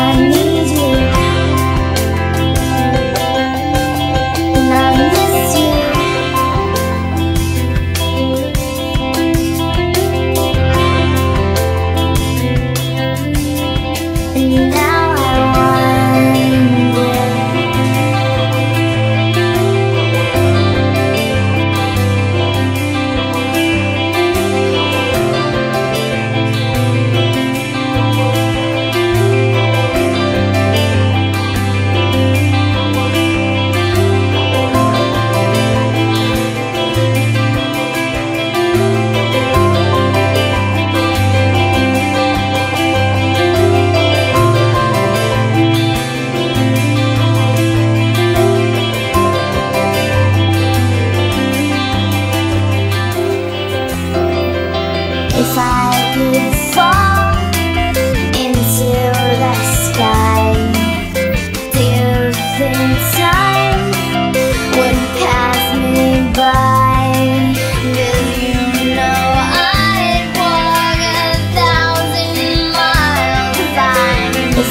I